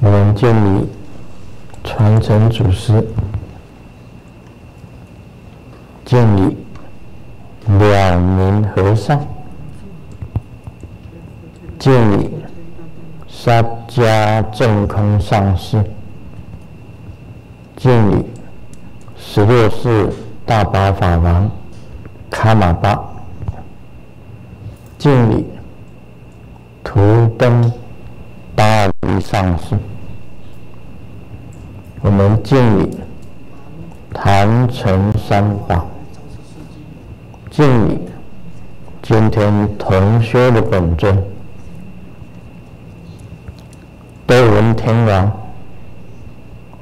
我们建立传承祖师，建立了明和尚，建立沙迦正空上师，建立十六世大宝法王卡玛巴，建立图登。上师，我们敬礼坛城三宝，敬礼今天同修的本尊，德文天王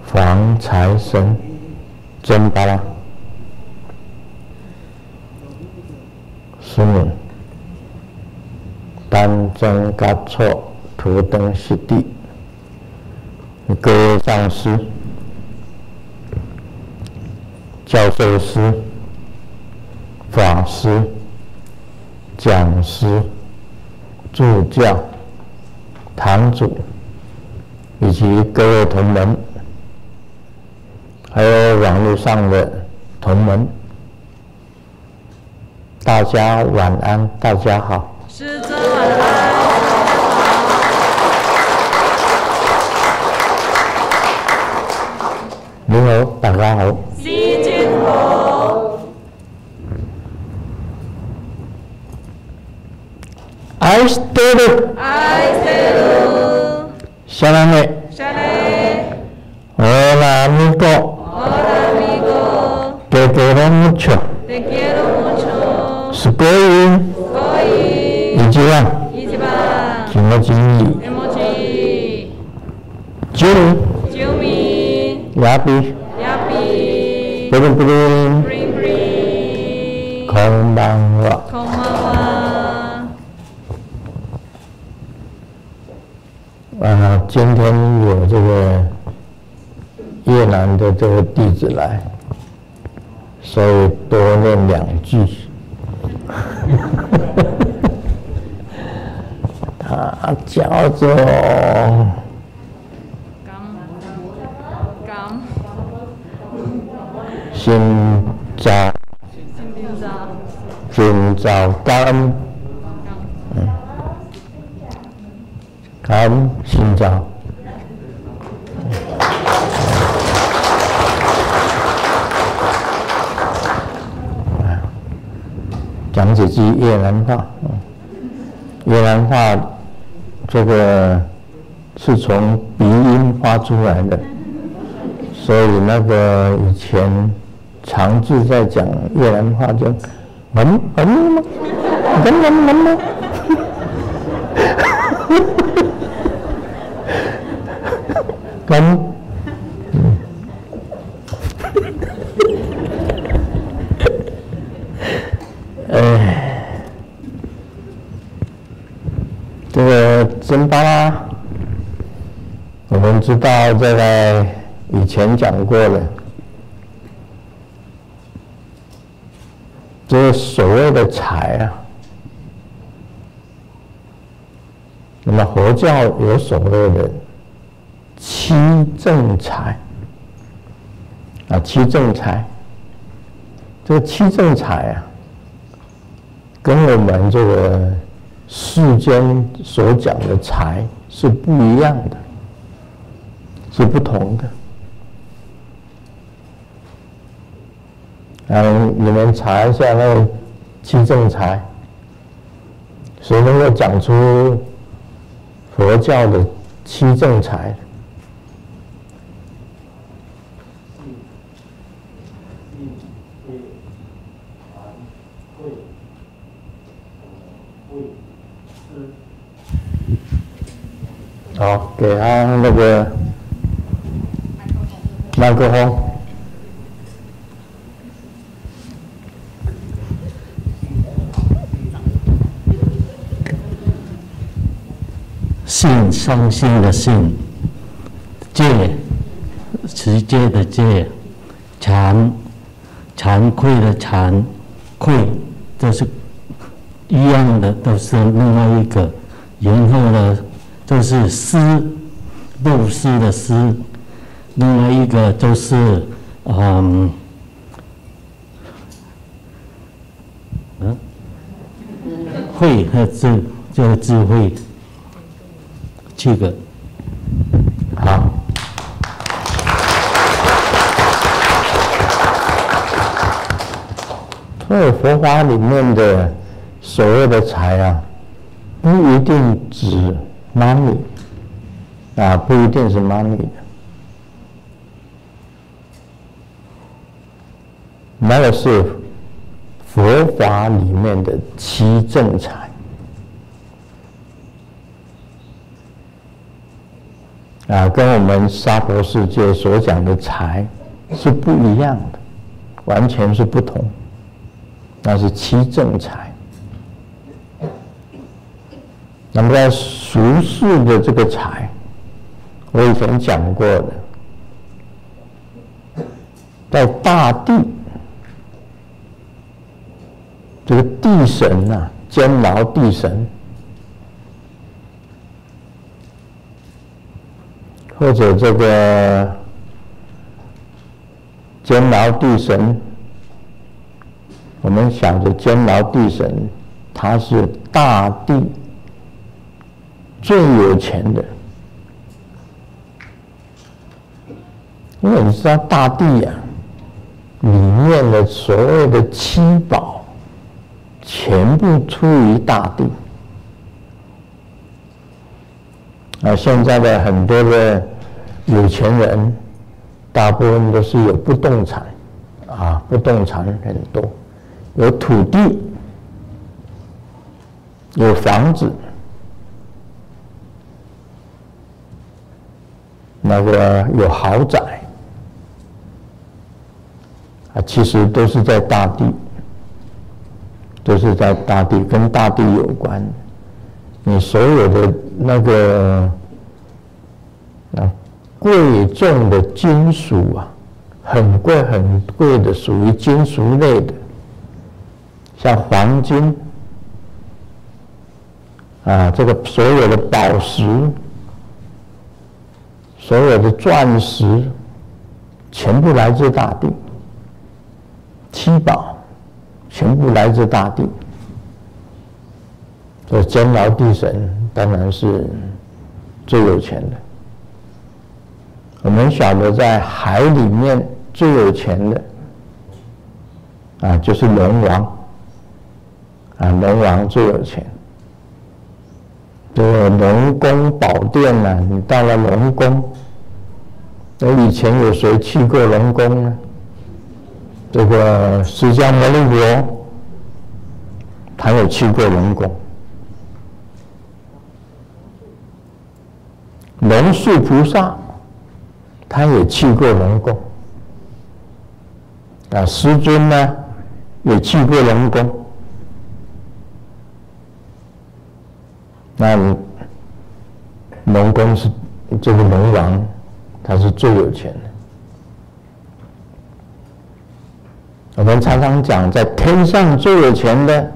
防财神真巴拉，师母丹增嘎措。何等师弟，各位上师、教授师、法师、讲师、助教、堂主，以及各位同门，还有网络上的同门，大家晚安，大家好。师尊晚安。你好，大家好。师尊好。爱してる。愛してる。下来呢。下来。Hola amigo. Hola amigo. Te quiero mucho. Te quiero mucho. すごい。すごい。一番。一番。気持ちいい。気持ちいい。ジュン。亚比， 亚比，布灵布灵，布灵布灵，空班话，空。啊，今天有这个越南的这个弟子来，所以多念两句。他叫做。今朝，今朝感恩，嗯，感恩今朝。讲几句越南话，越南话这个是从鼻音发出来的，所以那个以前。常志在讲越南话，叫“门门吗？门门门吗？” 门，哎，这个真巴拉，我们知道这个以前讲过了。这所所谓的财啊，那么佛教有所谓的七正财啊，七正财。这个七正财啊，跟我们这个世间所讲的财是不一样的，是不同的。嗯，你们查一下那个七正财，谁能够讲出佛教的七正财？好，给他那个麦克风。信伤心的心，戒，持戒的戒，惭，惭愧的惭，愧，这是一样的，都是另外一个。然后呢，就是思，布施的思，另外一个就是嗯嗯慧和智，就是智慧，七个。好。所以佛法里面的所谓的财啊，不一定指 money 啊，不一定是 money 的，那个是佛法里面的七正财啊，跟我们娑婆世界所讲的财是不一样的，完全是不同。那是七正财。那么在俗世的这个财，我以前讲过的，在大地，这个地神呐，监牢地神，或者这个监牢地神。我们想着监牢地神，他是大地最有钱的，因为你知道大地呀，里面的所谓的七宝，全部出于大地。啊，现在的很多的有钱人，大部分都是有不动产，啊，不动产很多。有土地，有房子，那个有豪宅，啊，其实都是在大地，都是在大地，跟大地有关。你所有的那个啊贵重的金属啊，很贵很贵的，属于金属类的。像黄金啊，这个所有的宝石、所有的钻石，全部来自大地；七宝全部来自大地。这监牢地神当然是最有钱的。我们晓得，在海里面最有钱的啊，就是龙王。啊，龙王最有钱。这个龙宫宝殿呢，你到了龙宫，那以前有谁去过龙宫呢？这个释迦牟尼佛，他有去过龙宫。龙树菩萨，他也去过龙宫。啊，师尊呢，也去过龙宫。那龙宫是这个龙王，他是最有钱的。我们常常讲，在天上最有钱的，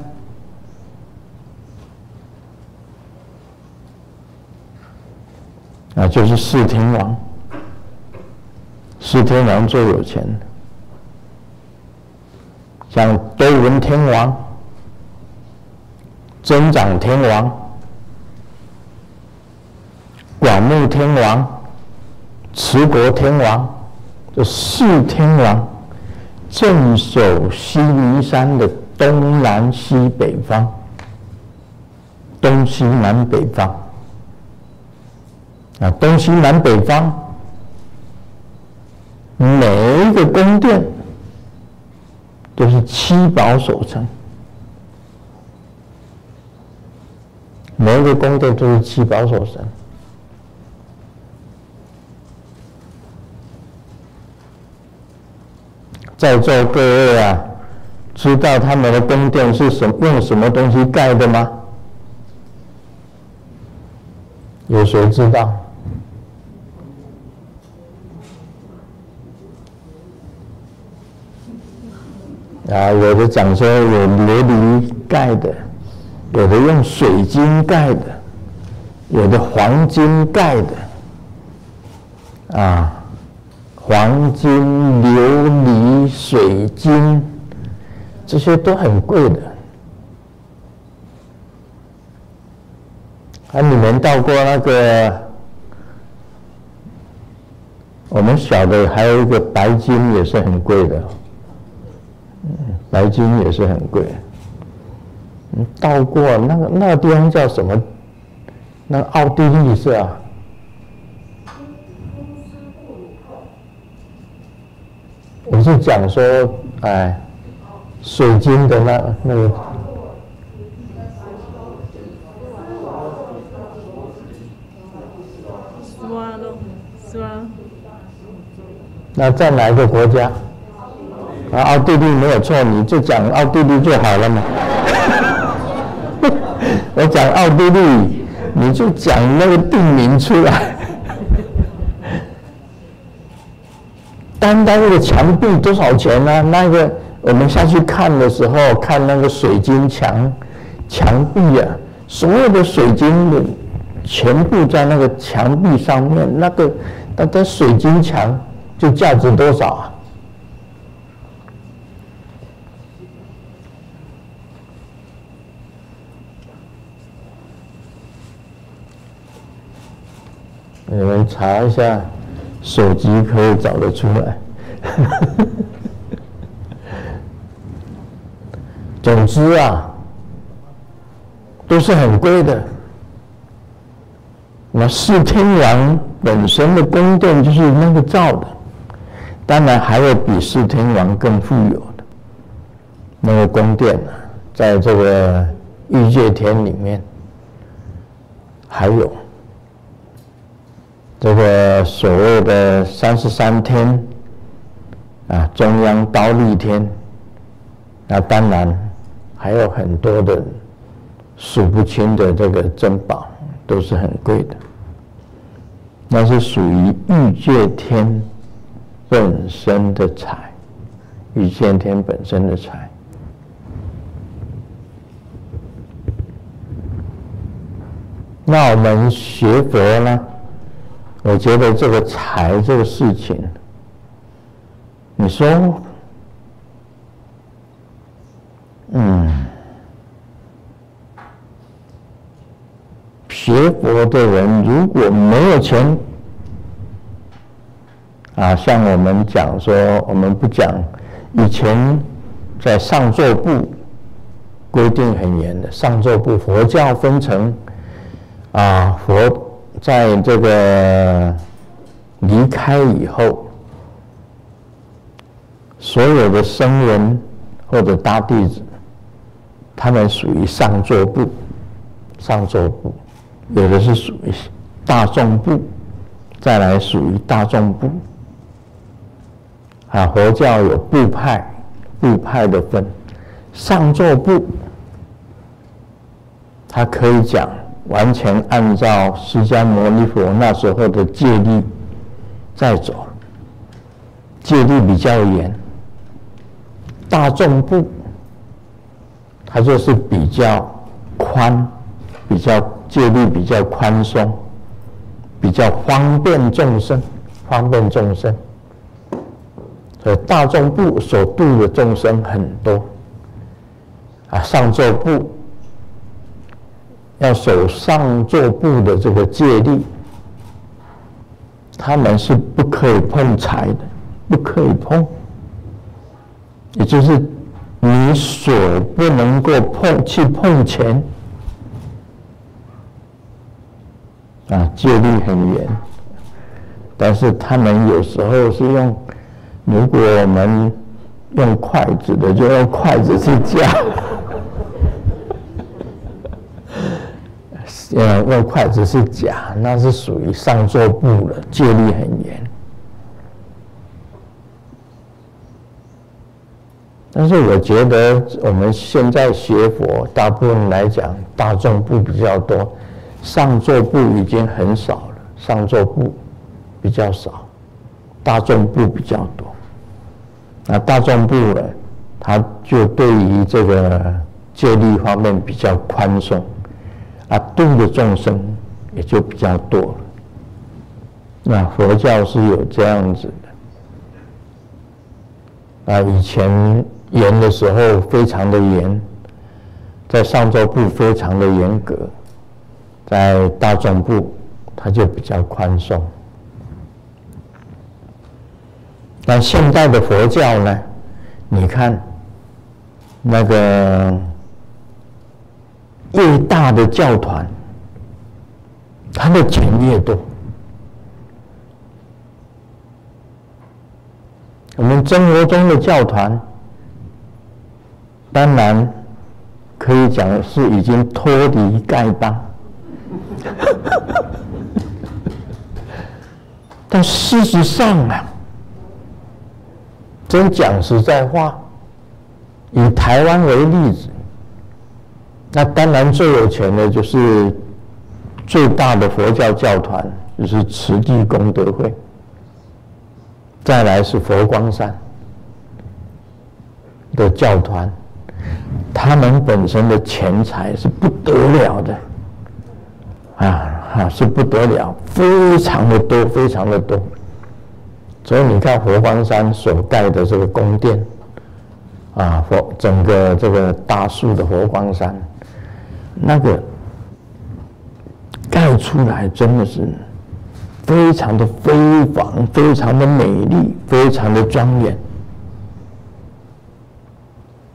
啊，就是四天王。四天王最有钱，像多闻天王、增长天王。广目天王、持国天王，这四天王镇守西尼山的东南西北方，东西南北方啊，东西南北方每一个宫殿都是七宝所成，每一个宫殿都是七宝所成。在座各位啊，知道他们的宫殿是什用什么东西盖的吗？有谁知道？啊，有的讲说有琉璃盖的，有的用水晶盖的，有的黄金盖的，啊，黄金、琉璃、水晶，这些都很贵的。啊，你们到过那个？我们小的还有一个白金也是很贵的，嗯，白金也是很贵。嗯，到过那个那个地方叫什么？那个奥地利是啊。我是讲说，哎，水晶的那那个。那在哪一个国家？啊，奥地利没有错，你就讲奥地利就好了嘛。我讲奥地利，你就讲那个地名出来。单单那个墙壁多少钱呢？那个我们下去看的时候，看那个水晶墙墙壁啊，所有的水晶的全部在那个墙壁上面，那个那个水晶墙。就价值多少啊？你们查一下，手机可以找得出来。总之啊，都是很贵的。那四天王本身的宫殿就是那个造的。当然还有比四天王更富有的那个宫殿呢，在这个玉界天里面，还有这个所谓的三十三天啊，中央刀立天，那当然还有很多的数不清的这个珍宝，都是很贵的，那是属于欲界天。本身的财，欲界天本身的财。那我们学佛呢？我觉得这个财这个事情，你说，嗯，学佛的人如果没有钱。啊，像我们讲说，我们不讲以前在上座部规定很严的，上座部佛教分成啊，佛在这个离开以后，所有的僧人或者大弟子，他们属于上座部，上座部，有的是属于大众部，再来属于大众部。啊，佛教有部派，部派的分，上座部，他可以讲完全按照释迦牟尼佛那时候的戒律在走，戒律比较严。大众部，他就是比较宽，比较戒律比较宽松，比较方便众生，方便众生。所以大众部所度的众生很多，啊，上座部要守上座部的这个戒律，他们是不可以碰财的，不可以碰，也就是你所不能够碰去碰钱，啊，戒律很严，但是他们有时候是用。如果我们用筷子的，就用筷子去夹。呃，用筷子是假，那是属于上座部的，戒律很严。但是我觉得我们现在学佛，大部分来讲，大众部比较多，上座部已经很少了，上座部比较少，大众部比较多。那大众部呢，他就对于这个戒律方面比较宽松，啊，度的众生也就比较多了。那佛教是有这样子的。啊，以前严的时候非常的严，在上座部非常的严格，在大众部它就比较宽松。那现代的佛教呢？你看，那个越大的教团，他的钱越多。我们生活中的教团，当然可以讲是已经脱离丐帮，但事实上啊。真讲实在话，以台湾为例子，那当然最有钱的就是最大的佛教教团，就是慈济功德会。再来是佛光山的教团，他们本身的钱财是不得了的，啊啊是不得了，非常的多，非常的多。所以你看佛光山所盖的这个宫殿，啊，佛整个这个大树的佛光山，那个盖出来真的是非常的辉煌，非常的美丽，非常的庄严。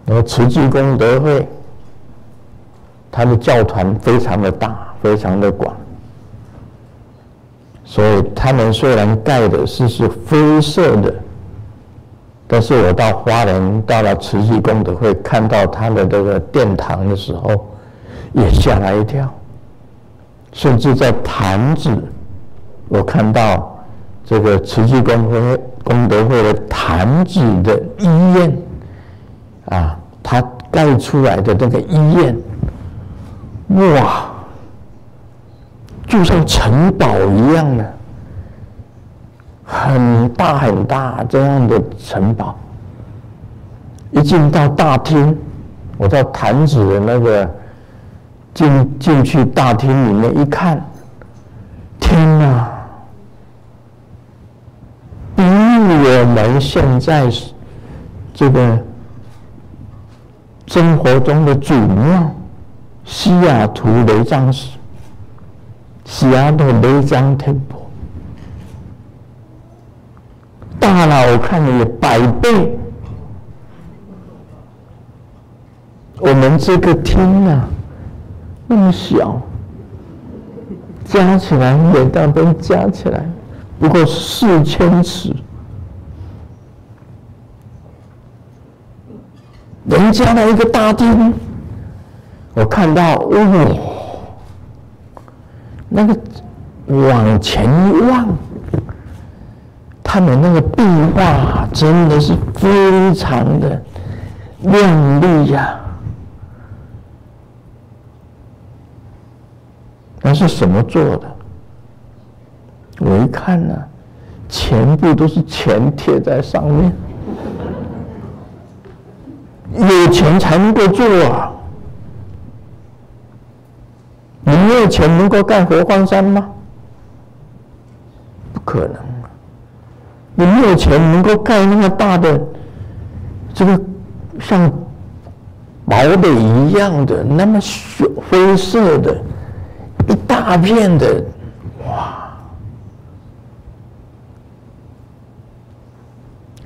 然后慈济功德会，他的教团非常的大，非常的广。所以他们虽然盖的是是灰色的，但是我到花莲到了慈济功德会看到他的这个殿堂的时候，也吓了一跳。甚至在坛子，我看到这个慈济功德功德会的坛子的医院，啊，他盖出来的那个医院，哇！就像城堡一样的，很大很大这样的城堡。一进到大厅，我在坛子的那个进进去大厅里面一看，天哪！比我们现在这个生活中的主庙西雅图雷藏寺。西雅图雷藏 temple，大了我看了有百倍。我们这个厅啊，那么小，加起来每大边加起来不过四千尺，人家的一个大厅，我看到哦。那个往前一望，他们那个壁画真的是非常的亮丽呀！那是什么做的？我一看呢，全部都是钱贴在上面，有钱才能够做啊！你没有钱能够盖佛光山吗？不可能啊！你没有钱能够盖那么大的这个像堡垒一样的那么血灰色的一大片的哇！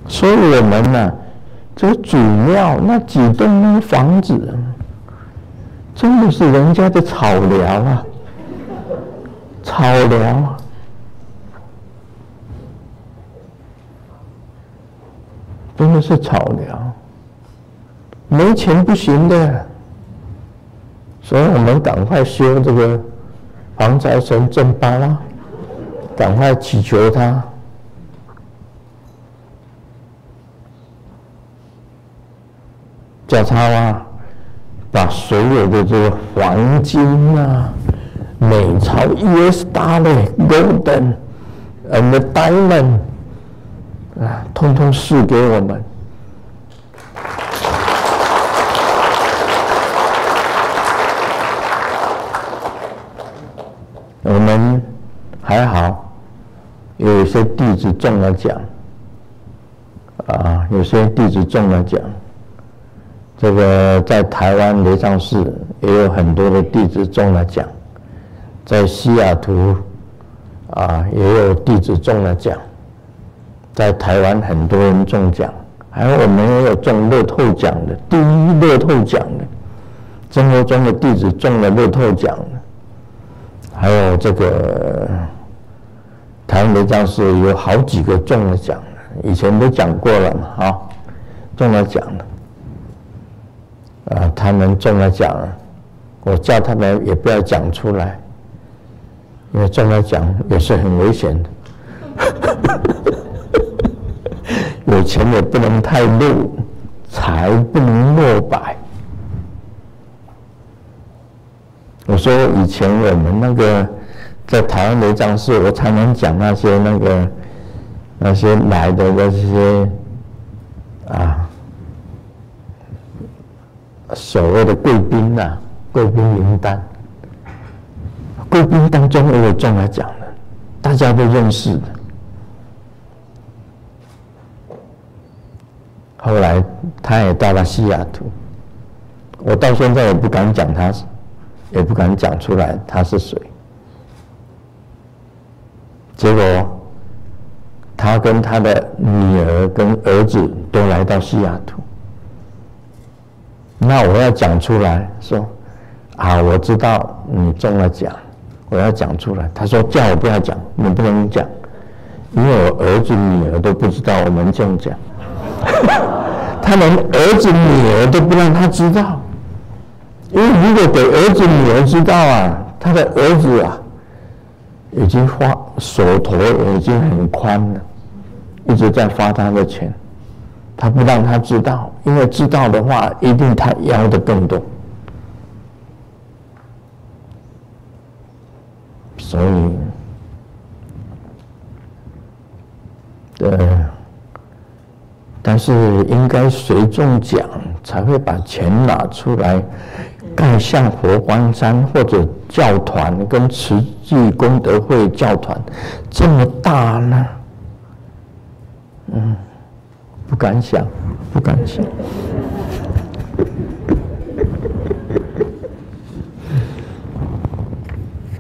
所以我们呢，这个祖庙那几栋那房子。真的是人家的草寮啊，草寮，真的是草寮，没钱不行的，所以我们赶快修这个防财神正八啦，赶快祈求他，叫他啊。把所有的这个黄金啊、美钞、US dollar、golden and diamond 啊，通通赐给我们。我们还好，有一些弟子中了奖，啊，有些弟子中了奖。这个在台湾雷藏寺也有很多的弟子中了奖，在西雅图啊也有弟子中了奖，在台湾很多人中奖，还有我们也有中乐透奖的，第一乐透奖的，中国中的弟子中了乐透奖，还有这个台湾雷藏寺有好几个中了奖的，以前都讲过了嘛，啊，中了奖的。啊，他们中了奖，我叫他们也不要讲出来，因为中了奖也是很危险的。有钱也不能太露，财不能落白。我说以前我们那个在台湾雷藏寺，我常常讲那些那个那些来的那些啊。所谓的贵宾呐，贵宾名单，贵宾当中也有中了奖的，大家都认识的。后来他也到了西雅图，我到现在也不敢讲他，也不敢讲出来他是谁。结果他跟他的女儿跟儿子都来到西雅图。那我要讲出来说，啊，我知道你中了奖，我要讲出来。他说叫我不要讲，你不能讲，因为我儿子女儿都不知道我们中奖，他连儿子女儿都不让他知道，因为如果给儿子女儿知道啊，他的儿子啊，已经花手头已经很宽了，一直在花他的钱。他不让他知道，因为知道的话，一定他要的更多。所以，呃，但是应该谁中奖才会把钱拿出来盖像佛光山或者教团跟慈济功德会教团这么大呢？嗯。不敢想，不敢想。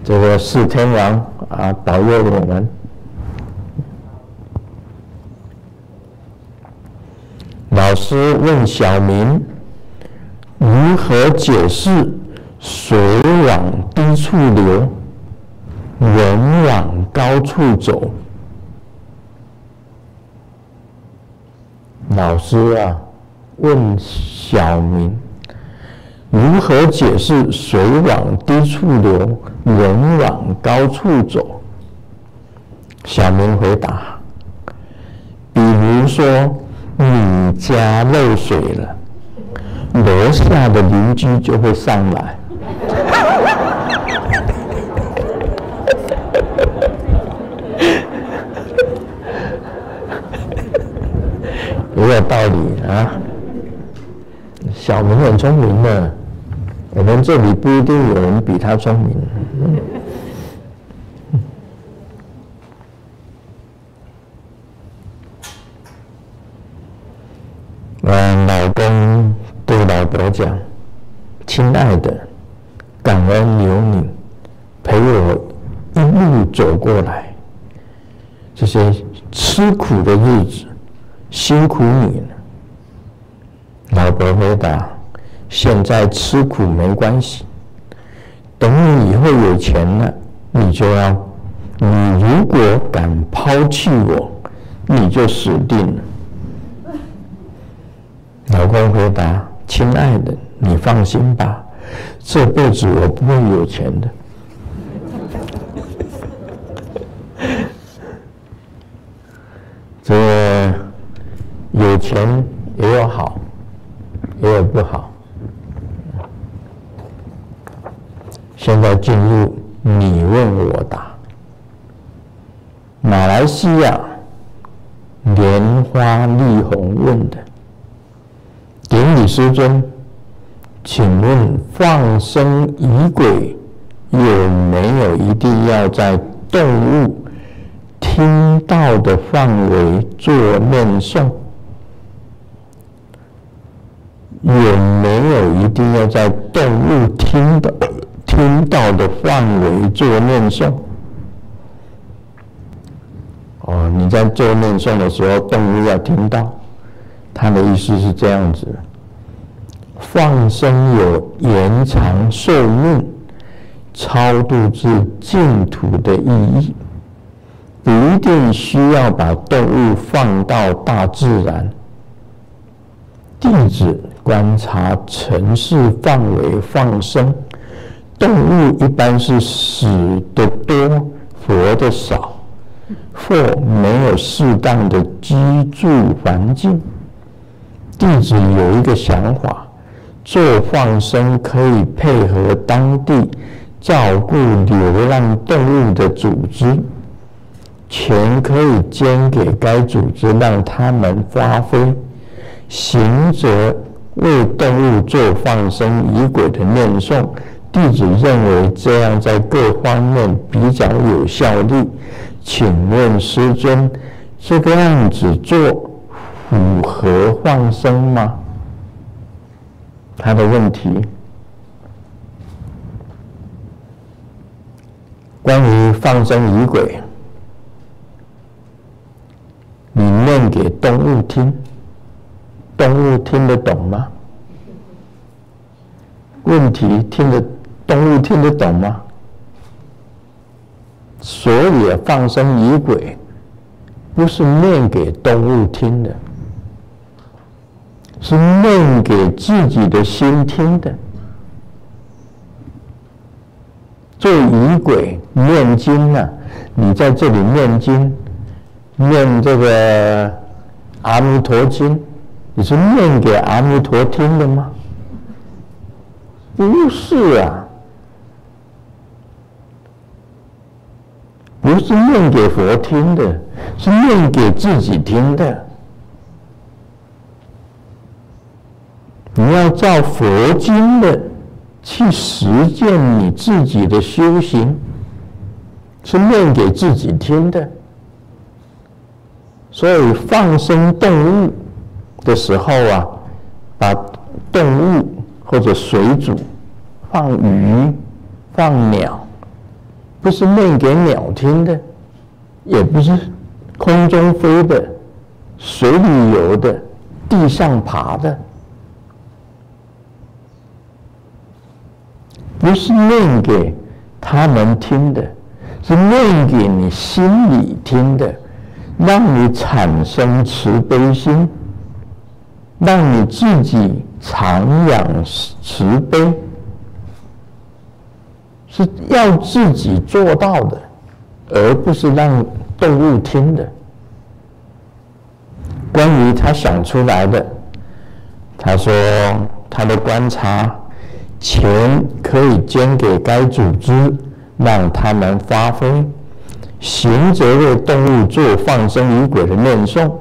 这个四天王啊，保佑我们。老师问小明如何解释“水往低处流，人往高处走”。老师啊，问小明如何解释“水往低处流，人往高处走”。小明回答：“比如说，你家漏水了，楼下的邻居就会上来。”有道理啊！小明很聪明的，我们这里不一定有人比他聪明老公讲：“亲爱的，感恩有你陪我一路走过来，这些吃苦的日子。”辛苦你了，老婆回答：“现在吃苦没关系，等你以后有钱了，你就要……你如果敢抛弃我，你就死定了。”老公回答：“亲爱的，你放心吧，这辈子我不会有钱的。”这。有钱也有好，也有不好。现在进入你问我答。马来西亚莲花丽红问的师尊，请问放生仪轨有没有一定要在动物？听到的范围做念诵，有没有一定要在动物听的听到的范围做念诵。哦，你在做念诵的时候，动物要听到。他的意思是这样子：放生有延长寿命、超度至净土的意义，一定需要把动物放到大自然。弟子观察城市范围放生，动物一般是死的多，活的少，或没有适当的居住环境。弟子有一个想法，做放生可以配合当地照顾流浪动物的组织，钱可以捐给该组织，让他们发挥。行者为动物做放生仪轨的念诵，弟子认为这样在各方面比较有效力。请问师尊，这个样子做？符合放生吗？他的问题，关于放生仪轨，你念给动物听，动物听得懂吗？问题听得动物听得懂吗？所以放生仪轨不是念给动物听的。是念给自己的心听的，做仪轨念经呢？你在这里念经，念这个阿弥陀经，你是念给阿弥陀听的吗？不是啊，不是念给佛听的，是念给自己听的。你要照佛经的去实践你自己的修行，是念给自己听的。所以放生动物的时候啊，把动物或者水煮、放鱼、放鸟，不是念给鸟听的，也不是空中飞的、水里游的、地上爬的。不是念给他们听的，是念给你心里听的，让你产生慈悲心，让你自己常养慈悲，是要自己做到的，而不是让动物听的。关于他想出来的，他说他的观察。钱可以捐给该组织，让他们发挥。行者为动物做放生与鬼的念诵，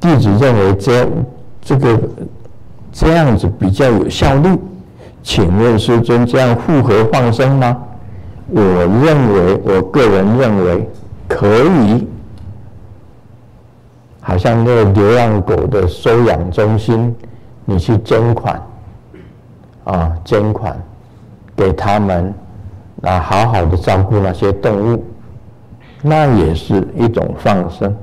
弟子认为这这个这样子比较有效率。请问师尊，这样复合放生吗？我认为，我个人认为可以。好像那个流浪狗的收养中心，你去捐款。啊，捐款给他们，啊，好好的照顾那些动物，那也是一种放生。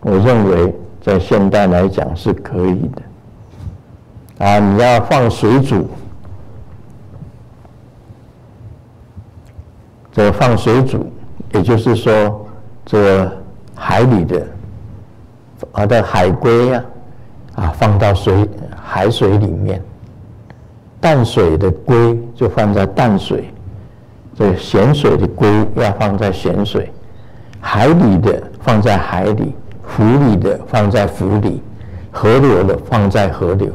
我认为在现代来讲是可以的。啊，你要放水煮，这个放水煮，也就是说，这个海里的啊的海龟呀，啊，放到水海水里面。淡水的龟就放在淡水，这咸水的龟要放在咸水，海里的放在海里，湖里的放在湖里，河流的放在河流，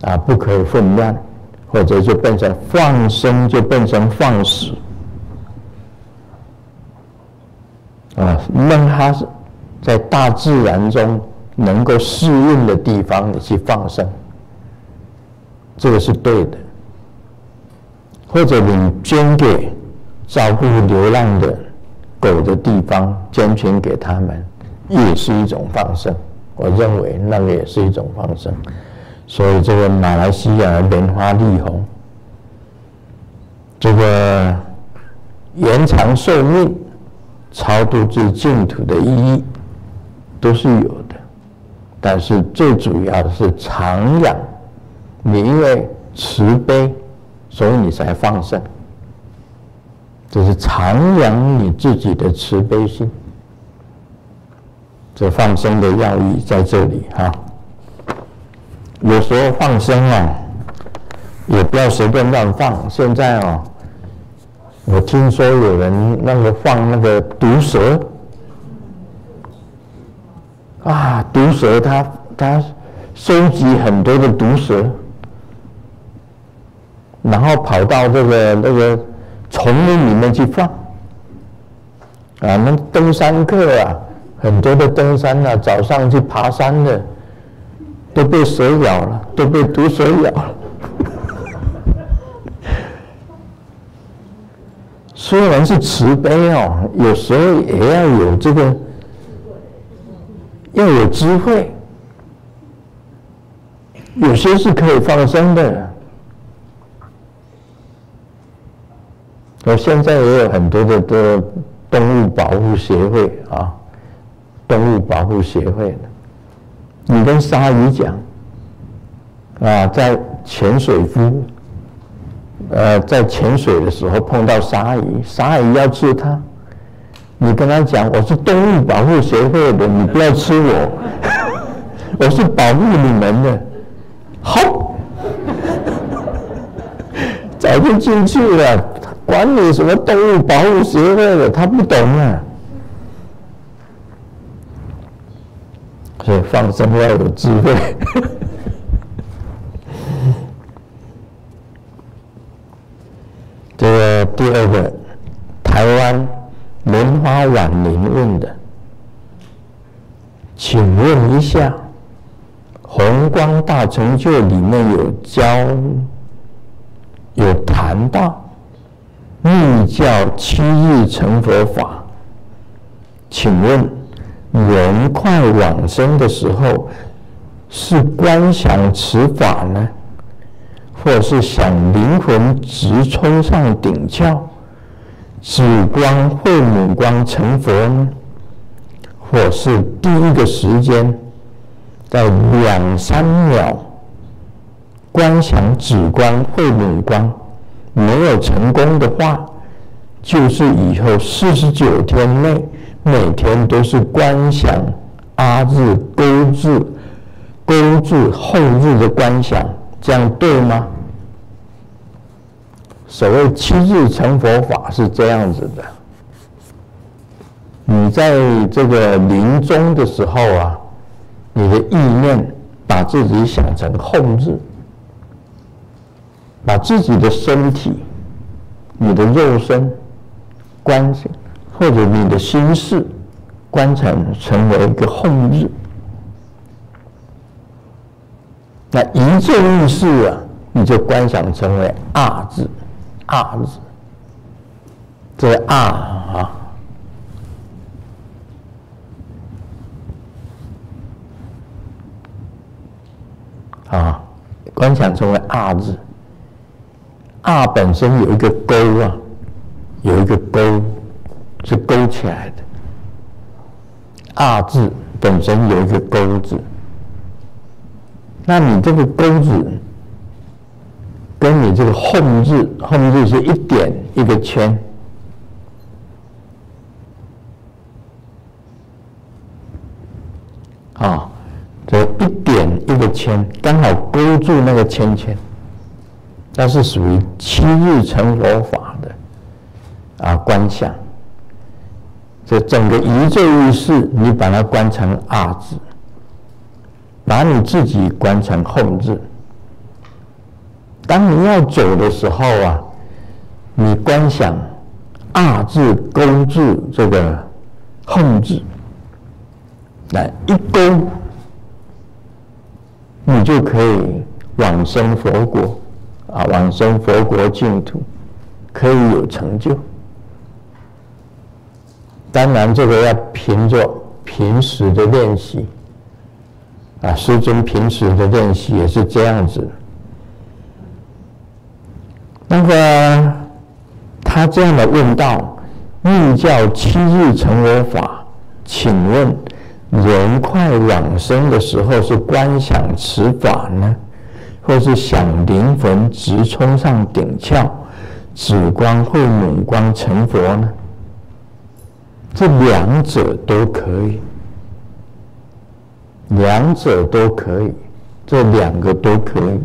啊，不可以混乱，或者就变成放生，就变成放死，啊，让它在大自然中能够适应的地方去放生。这个是对的，或者你捐给照顾流浪的狗的地方捐钱给他们，也是一种放生。我认为那个也是一种放生。所以这个马来西亚莲花丽红，这个延长寿命、超度至净土的意义都是有的，但是最主要的是长养。你因为慈悲，所以你才放生，这是长养你自己的慈悲心。这放生的要义在这里哈。有时候放生啊，也不要随便乱放。现在哦，我听说有人那个放那个毒蛇，啊，毒蛇他他收集很多的毒蛇，然后跑到这个那个丛林里面去放。啊，那登山客啊，很多的登山啊，早上去爬山的。都被蛇咬了，都被毒蛇咬了。虽然是慈悲哦，有时候也要有这个，要有智慧。有些是可以放生的。我现在也有很多的的动物保护协会啊，动物保护协会。你跟鲨鱼讲，啊，在潜水夫，呃，在潜水的时候碰到鲨鱼，鲨鱼要吃它，你跟他讲，我是动物保护协会的，你不要吃我，我是保护你们的，好，早就进去了，管你什么动物保护协会的，他不懂啊。所以放生要有智慧。这个第二个，台湾莲花晚年问的，请问一下，《红光大成就》里面有教有谈到密教七日成佛法，请问？人快往生的时候，是观想此法呢，或是想灵魂直冲上顶窍，紫光、慧母光成佛呢？或是第一个时间，在两三秒观想紫光、慧母光，没有成功的话，就是以后四十九天内。每天都是观想阿字勾字勾字后日的观想，这样对吗？所谓七日成佛法是这样子的。你在这个临终的时候啊，你的意念把自己想成后日，把自己的身体、你的肉身观想。或者你的心事观成成为一个后日，那一切意识啊，你就观想成为二字，二字，这个二啊，啊，观想成为二字，二本身有一个勾啊，有一个勾。是勾起来的，“二”字本身有一个勾字，那你这个勾字跟你这个“后”字，“后”字是一点一个圈，啊，这一点一个圈，刚好勾住那个圈圈，那是属于七日成佛法的啊观想。这整个一咒一式，你把它观成二字，把你自己观成后字。当你要走的时候啊，你观想二字勾字这个后字，来一勾，你就可以往生佛国啊，往生佛国净土，可以有成就。当然，这个要凭着平时的练习啊，师尊平时的练习也是这样子。那个他这样的问道：“密教七日成佛法，请问人快往生的时候是观想此法呢，或是想灵魂直冲上顶窍，紫光会母光成佛呢？”这两者都可以，两者都可以，这两个都可以。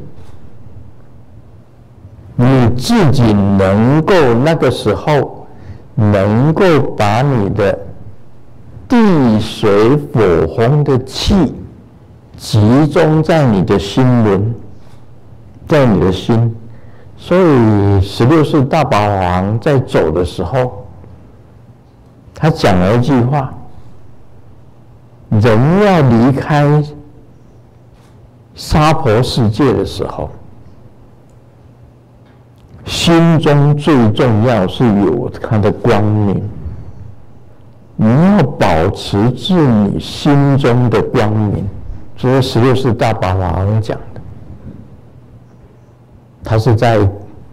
你自己能够那个时候，能够把你的地水火风的气集中在你的心轮，在你的心，所以十六世大宝王在走的时候。他讲了一句话：“人要离开娑婆世界的时候，心中最重要是有他的光明。你要保持住你心中的光明。”这是十六世大宝王讲。他是在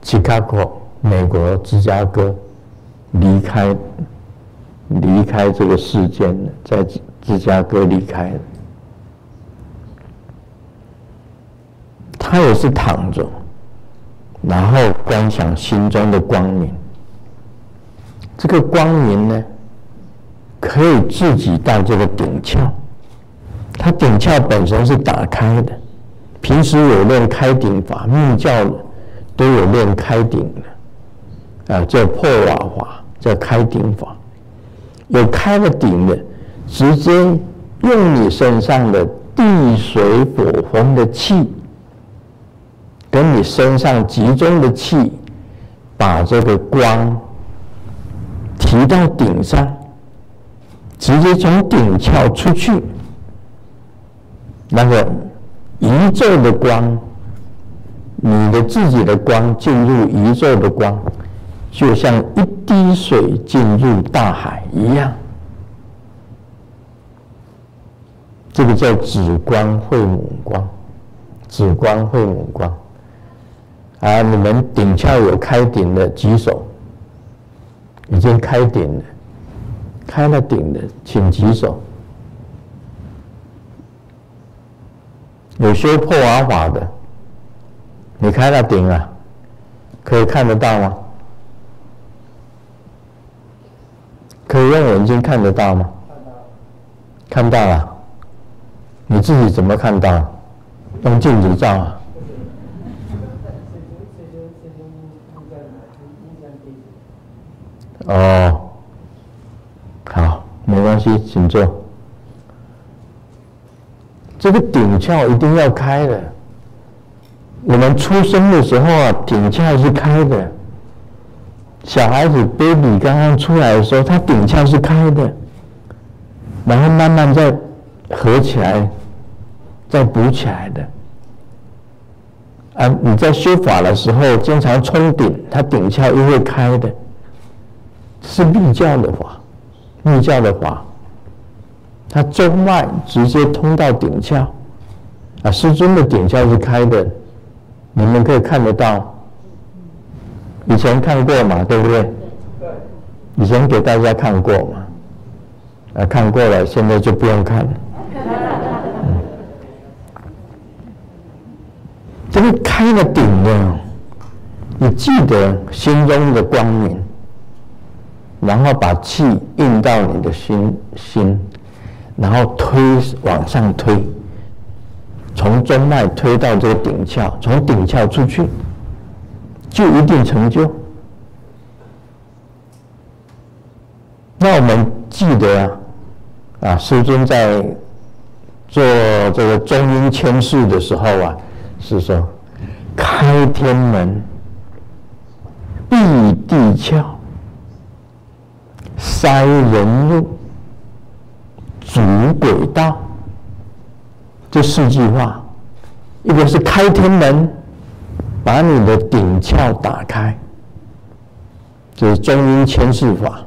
芝加哥美国芝加哥离开。离开这个世间的，在芝加哥离开。他也是躺着，然后观想心中的光明。这个光明呢，可以自己到这个顶窍。它顶窍本身是打开的，平时有练开顶法，密教都有练开顶的，啊，叫破瓦法，叫开顶法。有开了顶的，直接用你身上的地水火风的气，跟你身上集中的气，把这个光提到顶上，直接从顶窍出去，那个宇宙的光，你的自己的光进入宇宙的光。就像一滴水进入大海一样，这个叫紫光会母光，紫光会母光。啊，你们顶窍有开顶的举手，已经开顶了，开了顶的请举手。有修破瓦法的，你开了顶啊，可以看得到吗？可以用眼睛看得到吗？看到了。你自己怎么看到？用镜子照啊。哦，好，没关系，请坐。这个顶窍一定要开的。我们出生的时候啊，顶窍是开的。小孩子 baby 刚刚出来的时候，他顶窍是开的，然后慢慢再合起来，再补起来的。啊，你在修法的时候经常冲顶，他顶窍又会开的，是密教的法，密教的法，他中脉直接通到顶窍，啊，师尊的顶窍是开的，你们可以看得到。以前看过嘛，对不对？对。以前给大家看过嘛，啊，看过了，现在就不用看了。这个开了顶的，你记得心中的光明，然后把气运到你的心心，然后推往上推，从中脉推到这个顶窍，从顶窍出去。就一定成就。那我们记得啊，啊，师尊在做这个中阴签事的时候啊，是说开天门、闭地窍、塞人路、主轨道，这四句话，一个是开天门。把你的顶窍打开，就是中阴牵示法；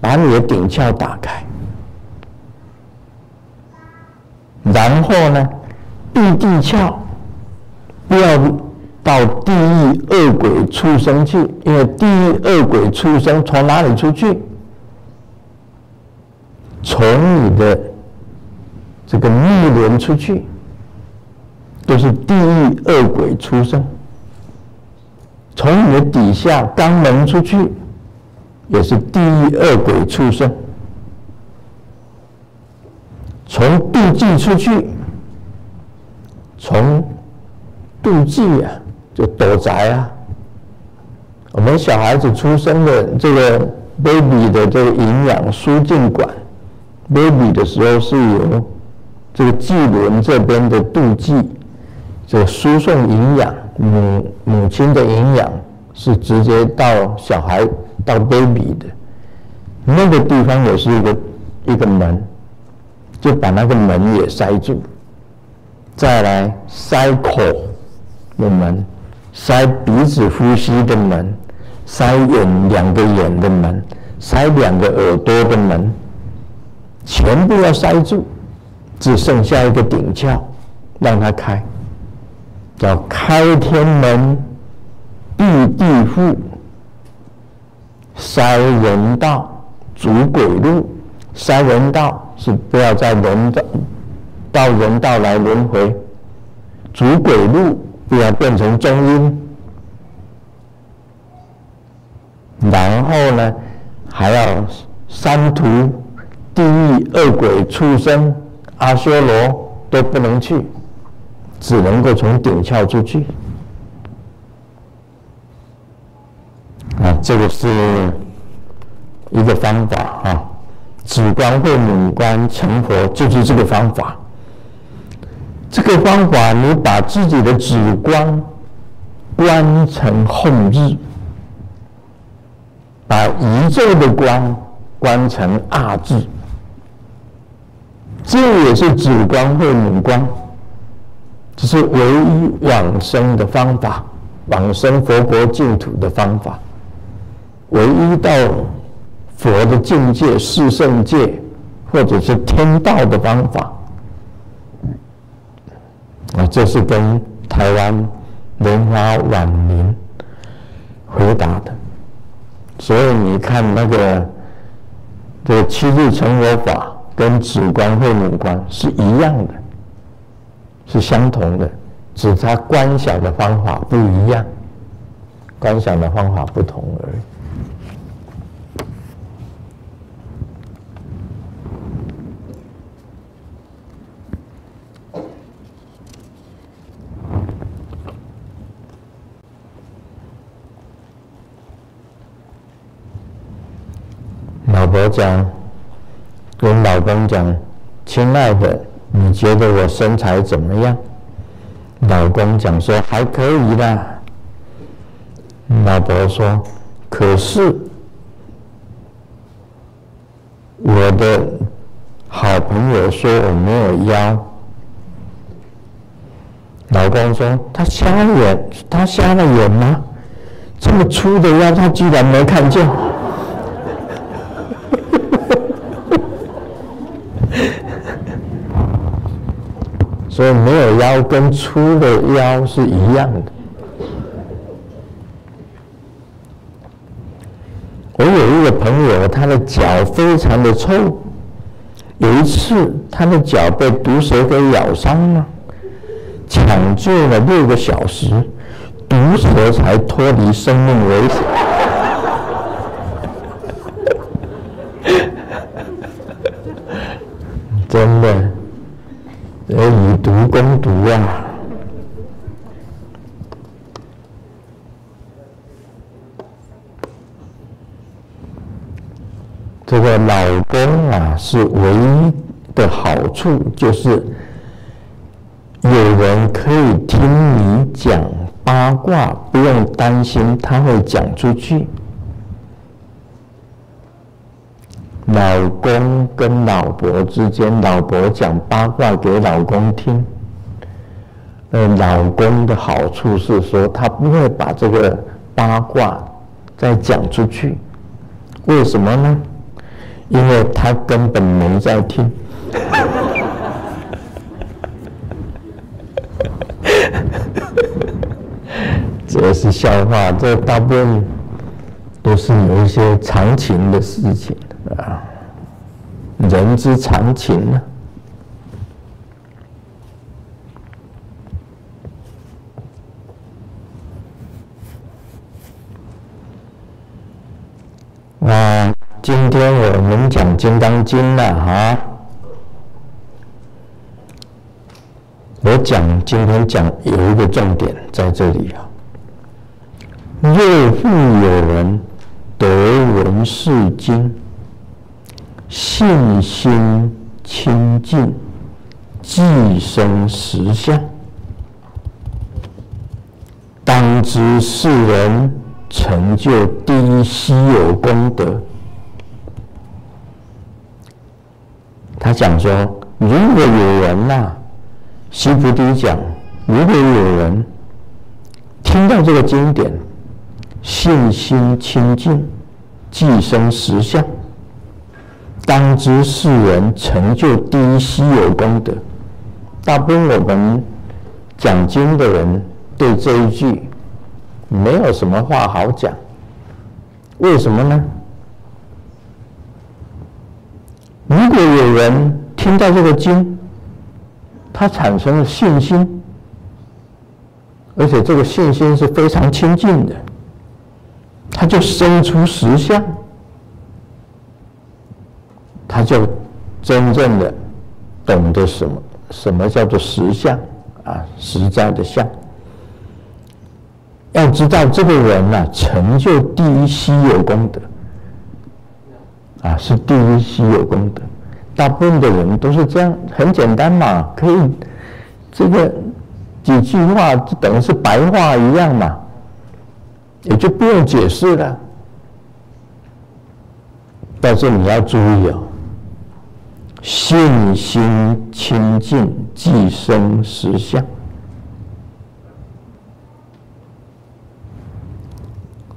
把你的顶窍打开，然后呢，闭地窍，不要到地狱恶鬼畜生去，因为地狱恶鬼畜生从哪里出去？从你的这个逆轮出去，都是地狱恶鬼出生；从你的底下肛门出去，也是地狱恶鬼出生；从肚脐出去，从肚脐啊，就躲宅啊。我们小孩子出生的这个 baby 的这个营养输进管。Baby 的时候是由这个脐轮这边的肚脐，这输送营养，母母亲的营养是直接到小孩到 baby 的，那个地方也是一个一个门，就把那个门也塞住，再来塞口的门，塞鼻子呼吸的门，塞眼两个眼的门，塞两个耳朵的门。全部要塞住，只剩下一个顶窍，让它开，叫开天门，闭地户，塞人道，阻鬼路。塞人道是不要在人道到人道来轮回，阻鬼路不要变成中阴，然后呢，还要三途。地狱恶鬼畜生阿修罗都不能去，只能够从顶窍出去。啊，这个是一个方法啊。子观或母观成佛，就是这个方法。这个方法，你把自己的子观观成后日，把宇宙的观观成二字。这也是主光或母光，这是唯一往生的方法，往生佛国净土的方法，唯一到佛的境界、四圣界或者是天道的方法。啊，这是跟台湾莲花晚年回答的，所以你看那个这个七日成佛法。跟子观或母观是一样的，是相同的，只差观想的方法不一样，观想的方法不同而已。老婆讲。跟老公讲：“亲爱的，你觉得我身材怎么样？”老公讲说：“还可以啦。”老婆说：“可是我的好朋友说我没有腰。”老公说：“他瞎眼，他瞎了眼吗？这么粗的腰，他居然没看见。”所以没有腰跟粗的腰是一样的。我有一个朋友，他的脚非常的臭。有一次，他的脚被毒蛇给咬伤了，抢救了六个小时，毒蛇才脱离生命危险。真的。呃以毒攻毒啊！这个老公啊，是唯一的好处，就是有人可以听你讲八卦，不用担心他会讲出去。老公跟老婆之间，老婆讲八卦给老公听。呃，老公的好处是说，他不会把这个八卦再讲出去。为什么呢？因为他根本没在听。这是笑话，这大部分都是有一些常情的事情啊，人之常情呢。啊，今天我们讲《金刚经》了哈。我讲今天讲有一个重点在这里啊。若复有人得闻是经，信心清净，即生实相，当知是人成就第一稀有功德。他讲说，如果有人呐，西菩提讲，如果有人听到这个经典，信心清净，即生实相，当知世人成就第一稀有功德。大部分我们讲经的人对这一句没有什么话好讲，为什么呢？如果有人听到这个经，他产生了信心，而且这个信心是非常亲近的。他就生出实相，他就真正的懂得什么什么叫做实相啊，实在的相。要知道这个人呐，成就第一稀有功德啊，是第一稀有功德。大部分的人都是这样，很简单嘛，可以这个几句话就等于是白话一样嘛。也就不用解释了，但是你要注意哦，信心清净，即生实相。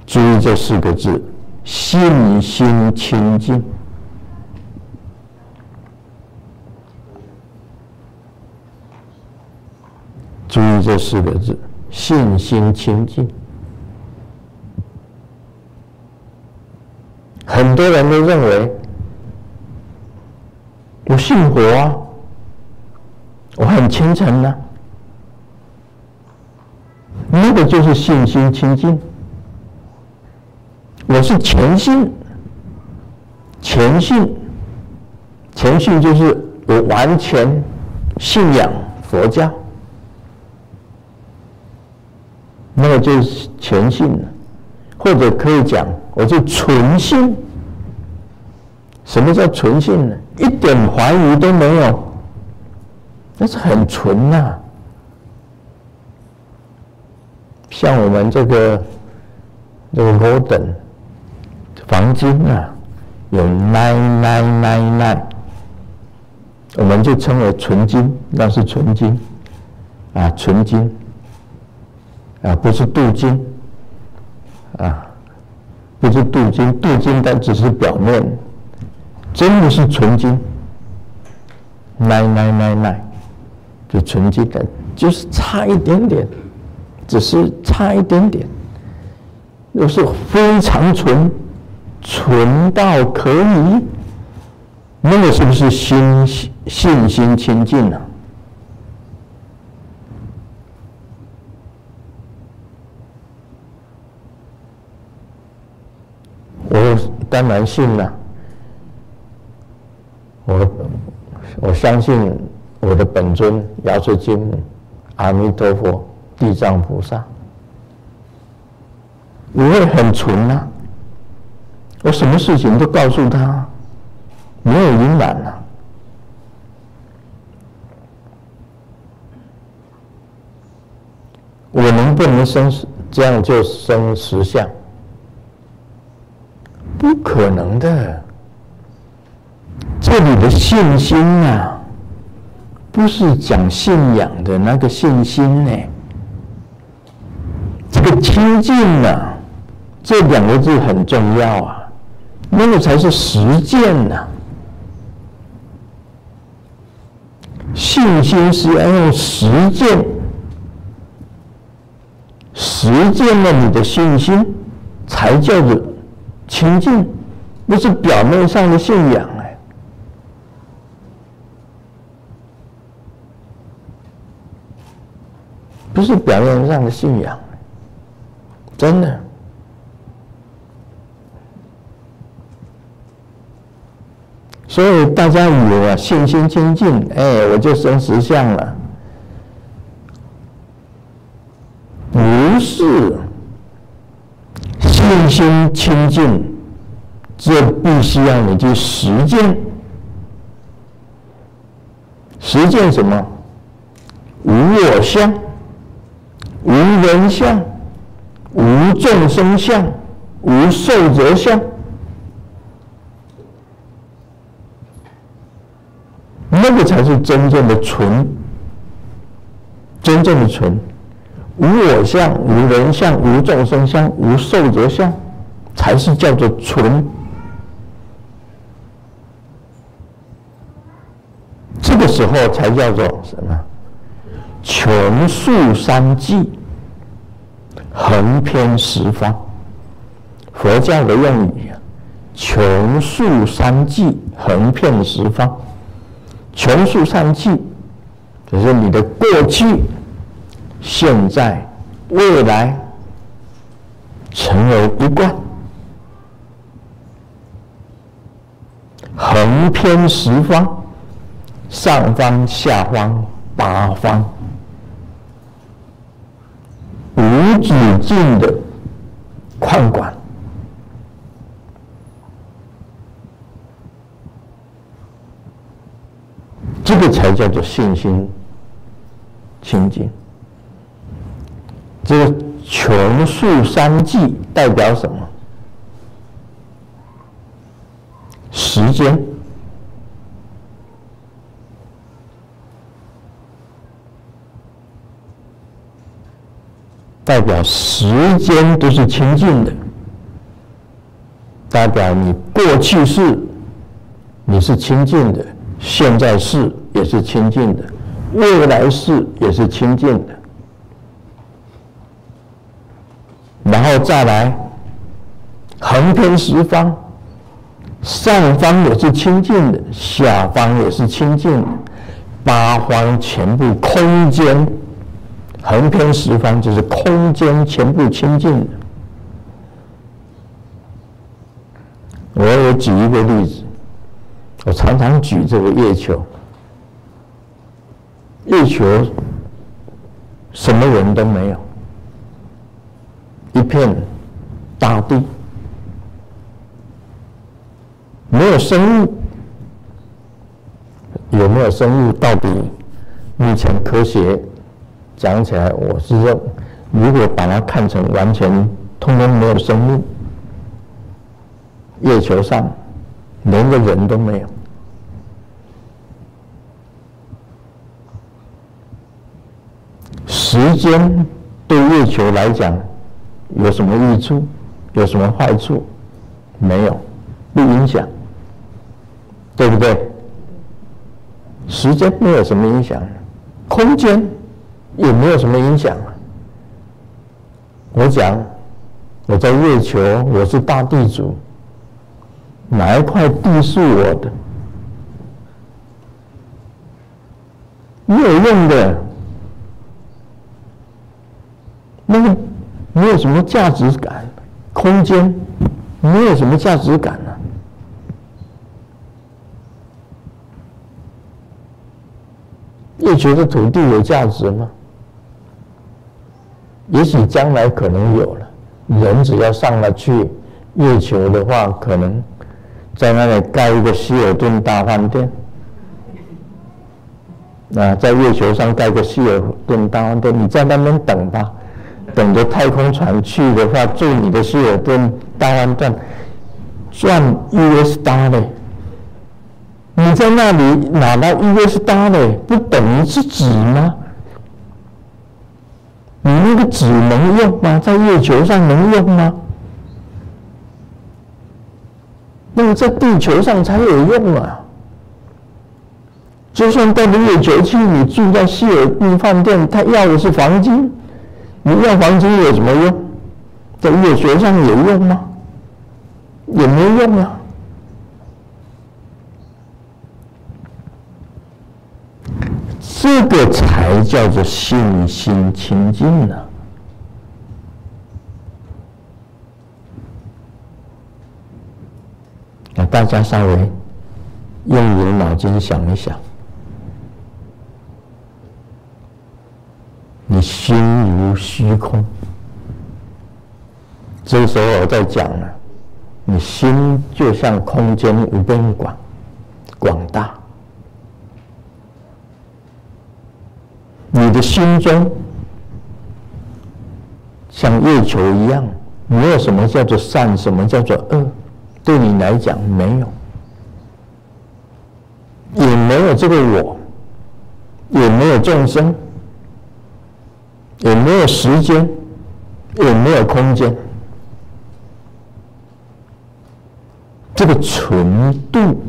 注意这四个字：信心清净。注意这四个字：信心清净。很多人都认为我信佛啊，我很虔诚呢，那个就是信心清净。我是虔信，虔信，虔信就是我完全信仰佛教，那个就是虔信了，或者可以讲。我就纯信。什么叫纯信呢？一点怀疑都没有，那是很纯呐。像我们这个这个罗等黄金啊，有 nine nine nine nine，我们就称为纯金，那是纯金。啊，纯金。啊，不是镀金。啊。不是镀金，镀金但只是表面，真的是纯金。奈奈奈奈，就纯金的，就是差一点点，只是差一点点，又是非常纯，纯到可以，那个是不是心信心清净呢？我当然信了，我我相信我的本尊药师金母、阿弥陀佛、地藏菩萨，我会很纯呐。我什么事情都告诉他，没有隐瞒呐。我能不能生这样就生实相？不可能的，这里的信心啊，不是讲信仰的那个信心呢。这个清净啊，这两个字很重要啊。那个才是实践呐、信心是要用实践，实践了你的信心，才叫做清净，不是表面上的信仰哎。不是表面上的信仰，真的。所以大家以为，信心清净，哎，我就生实相了。不是，信心清净，这必须要你去实践。实践什么？无我相，无人相，无众生相，无寿者相。那个才是真正的纯，真正的纯，无我相、无人相、无众生相、无寿者相，才是叫做纯。这个时候才叫做什么？穷肃三际，横偏十方。佛教的用语啊，穷肃三际，横遍十方。穷肃三际，就是你的过去、现在、未来成为一贯，横偏十方，上方、下方、八方，无止境的宽广。这个才叫做信心清净。这个穷肃三际代表什么？时间。代表时间都是清净的，代表你过去式你是清净的。现在是也是清净的，未来世也是清净的，然后再来横天十方，上方也是清净的，下方也是清净的，八方全部空间，横偏十方就是空间全部清净的。我也举一个例子。我常常举这个月球，月球什么人都没有，一片大地，没有生物，有没有生物？到底目前科学讲起来，我是认，如果把它看成完全通通没有生命，月球上。连个人都没有。时间对月球来讲有什么益处？有什么坏处？没有，不影响，对不对？时间没有什么影响，空间也没有什么影响。我讲，我在月球，我是大地主。哪一块地是我的？没有用的，那个没有什么价值感，空间没有什么价值感呢。月球的土地有价值吗？也许将来可能有了，人只要上了去月球的话，可能。在那里盖一个希尔顿大饭店，啊，在月球上盖个希尔顿大饭店，你在那边等吧，等着太空船去的话，住你的希尔顿大饭店，赚 US dollar。你在那里拿到 US dollar，不等于是纸吗？你那个纸能用吗？在月球上能用吗？那么在地球上才有用啊！就算到了月球去，你住在希尔顿饭店，他要的是黄金，你要黄金有什么用？在月球上有用吗？也没用啊！这个才叫做信心清净呢。那大家稍微用你的脑筋想一想，你心如虚空。这个时候我在讲呢，你心就像空间无边广，广大。你的心中像月球一样，没有什么叫做善，什么叫做恶，对你来讲没有，也没有这个我，也没有众生，也没有时间，也没有空间，这个纯度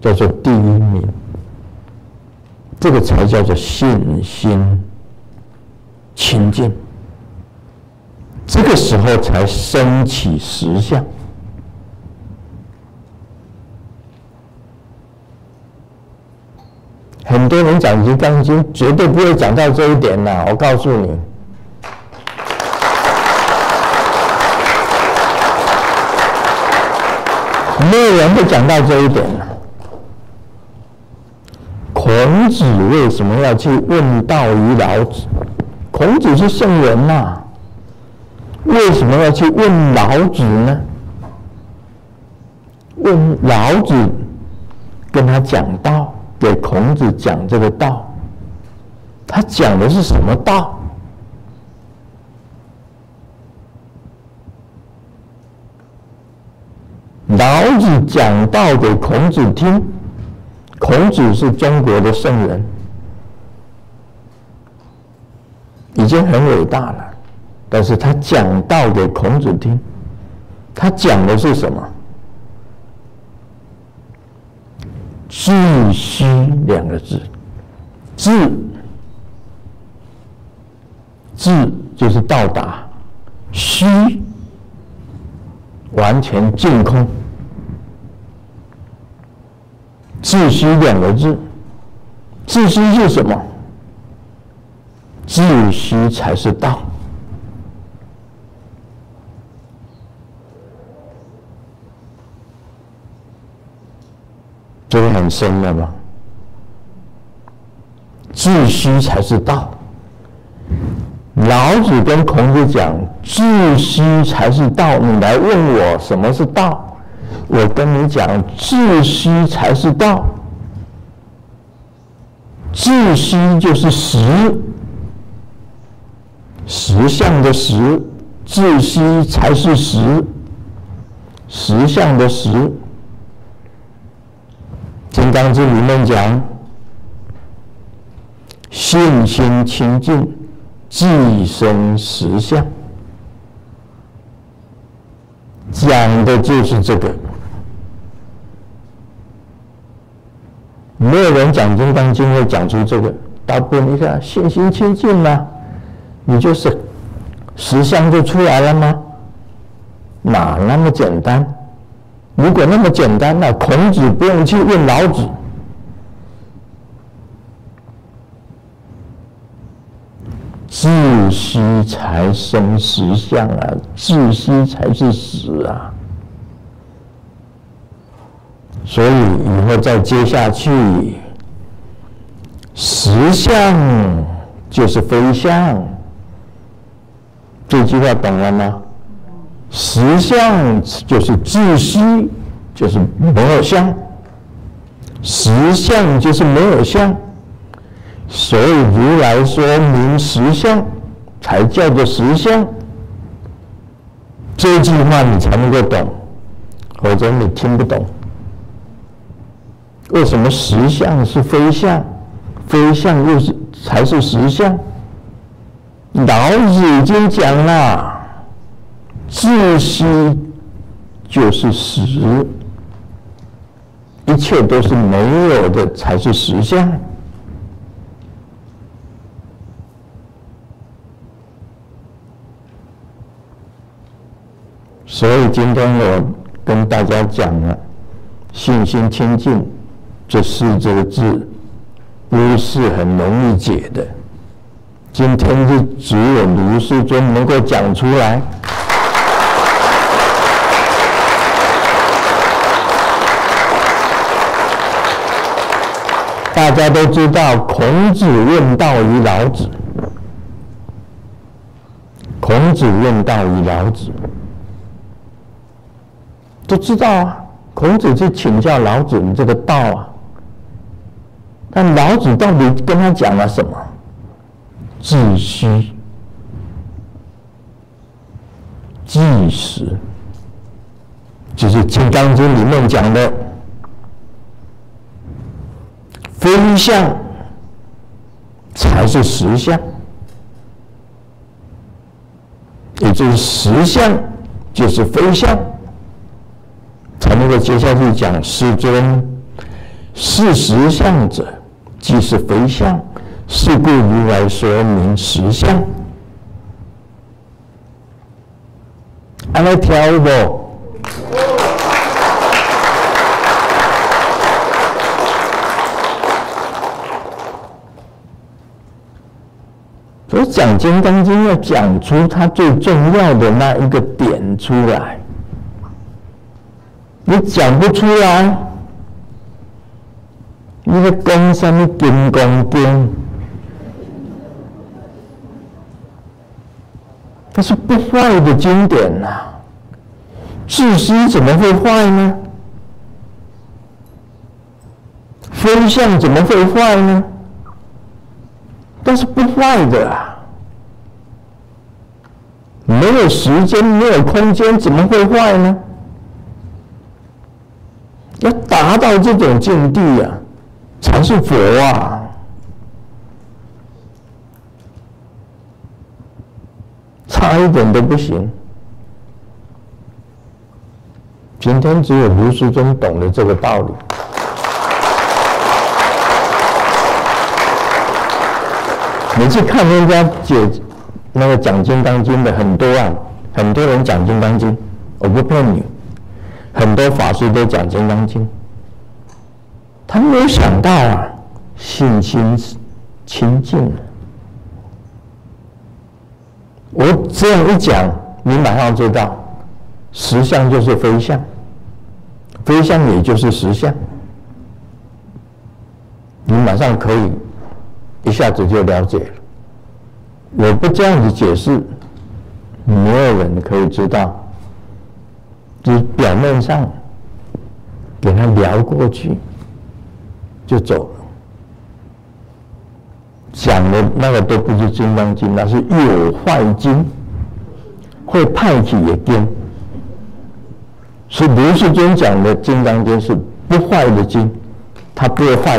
叫做第一名。这个才叫做信心清净，这个时候才升起实相。很多人讲金刚经，绝对不会讲到这一点呐！我告诉你，没有人会讲到这一点呐。孔子为什么要去问道于老子？孔子是圣人呐，为什么要去问老子呢？问老子，跟他讲道，给孔子讲这个道，他讲的是什么道？老子讲道给孔子听。孔子是中国的圣人，已经很伟大了。但是他讲道给孔子听，他讲的是什么？自虚两个字，自自就是到达，虚完全净空。自虚两个字，自虚是什么？自虚才是道，这个很深了吧？自虚才是道。老子跟孔子讲，自虚才是道。你来问我什么是道？我跟你讲，自虚才是道。自虚就是实，实相的实，自虚才是实，实相的实。《金刚经》里面讲，信心清净，即生实相，讲的就是这个。没有人讲《金刚经》会讲出这个，大部分你看信心清净嘛，你就是实相就出来了吗？哪那么简单？如果那么简单，那孔子不用去问老子，自虚才生实相啊，自虚才是实啊。所以以后再接下去，实相就是非相。这句话懂了吗？实相就是自虚，就是没有相。实相就是没有相，所以如来说明实相，才叫做实相。这句话你才能够懂，否则你听不懂。为什么实相是非相，非相又是才是实相？老子已经讲了，自虚就是实，一切都是没有的才是实相。所以今天我跟大家讲了，信心清净这四个字，不是很容易解的。今天是只有卢世尊能够讲出来。大家都知道，孔子问道于老子。孔子问道于老子，都知道啊。孔子去请教老子你这个道啊，但老子到底跟他讲了什么？自虚，即实，就是《金刚经》里面讲的非相才是实相，也就是实相就是非相，才能够接下去讲世尊是实相者，即是非相。是故如来说明实相，安来挑不？所以讲《金刚经》要讲出它最重要的那一个点出来，你讲不出来，你在讲什么《金刚经》？它是不坏的经典呐，自私怎么会坏呢？分相怎么会坏呢？但是不坏的啊，没有时间，没有空间，怎么会坏呢？要达到这种境地呀，才是佛啊。差一点都不行。今天只有卢师尊懂得这个道理。你去看人家解那个讲《金刚经》的很多啊，很多人讲《金刚经》，我不骗你，很多法师都讲《金刚经》，他没有想到啊，信心清净了。我这样一讲，你马上知道，实相就是非相，非相也就是实相，你马上可以一下子就了解了。我不这样子解释，没有人可以知道。你表面上给他聊过去，就走了。讲的那个都不是《金刚经》，那是有坏经，会派去也颠。是卢世尊讲的《金刚经》是不坏的经，它不会坏。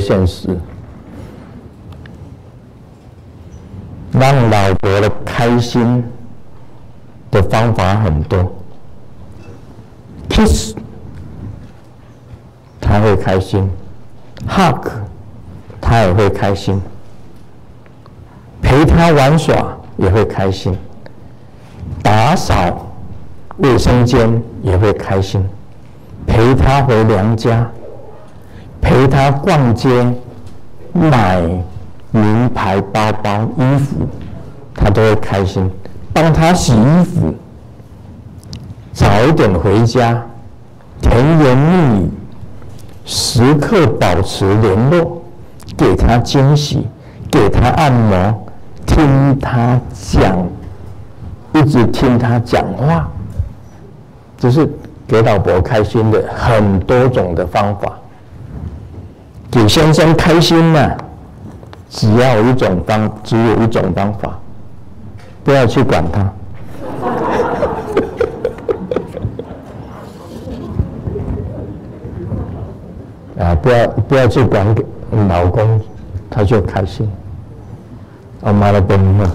现实，让老婆的开心的方法很多。kiss，他会开心；hug，他也会开心；陪他玩耍也会开心；打扫卫生间也会开心；陪他回娘家。陪他逛街，买名牌包包、衣服，他都会开心。帮他洗衣服，早一点回家，甜言蜜语，时刻保持联络，给他惊喜，给他按摩，听他讲，一直听他讲话，这是给老婆开心的很多种的方法。先生开心嘛？只要一种方，只有一种方法，不要去管他。啊，不要不要去管老公，他就开心。阿妈的本嘛。